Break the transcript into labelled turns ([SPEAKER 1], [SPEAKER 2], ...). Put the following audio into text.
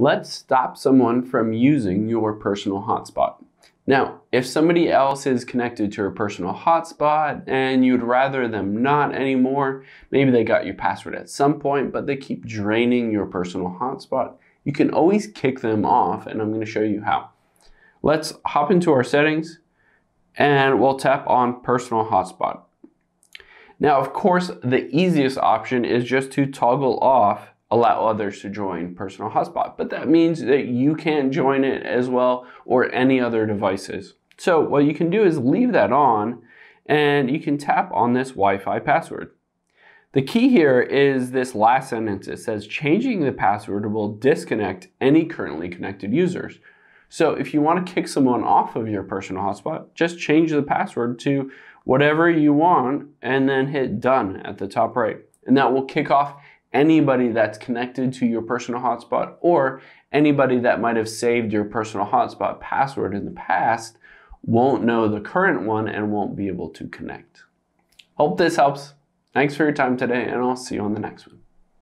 [SPEAKER 1] Let's stop someone from using your personal hotspot. Now, if somebody else is connected to your personal hotspot and you'd rather them not anymore, maybe they got your password at some point, but they keep draining your personal hotspot, you can always kick them off, and I'm going to show you how. Let's hop into our settings and we'll tap on personal hotspot. Now, of course, the easiest option is just to toggle off allow others to join personal hotspot. But that means that you can't join it as well or any other devices. So what you can do is leave that on and you can tap on this Wi-Fi password. The key here is this last sentence. It says changing the password will disconnect any currently connected users. So if you want to kick someone off of your personal hotspot, just change the password to whatever you want and then hit done at the top right. And that will kick off anybody that's connected to your personal hotspot or anybody that might have saved your personal hotspot password in the past won't know the current one and won't be able to connect. Hope this helps. Thanks for your time today, and I'll see you on the next one.